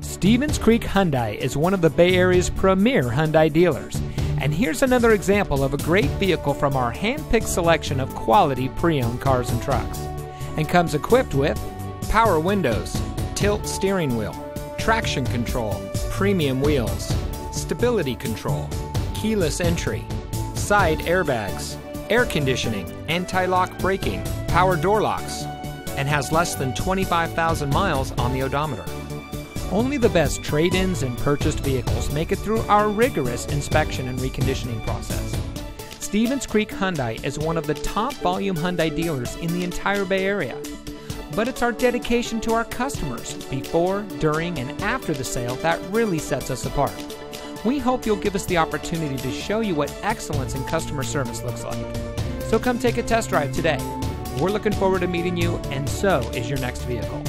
Stevens Creek Hyundai is one of the Bay Area's premier Hyundai dealers. And here's another example of a great vehicle from our hand-picked selection of quality pre-owned cars and trucks. And comes equipped with power windows, tilt steering wheel, traction control, premium wheels, stability control, keyless entry, side airbags, air conditioning, anti-lock braking, power door locks, and has less than 25,000 miles on the odometer. Only the best trade ins and purchased vehicles make it through our rigorous inspection and reconditioning process. Stevens Creek Hyundai is one of the top volume Hyundai dealers in the entire Bay Area. But it's our dedication to our customers before, during, and after the sale that really sets us apart. We hope you'll give us the opportunity to show you what excellence in customer service looks like. So come take a test drive today. We're looking forward to meeting you, and so is your next vehicle.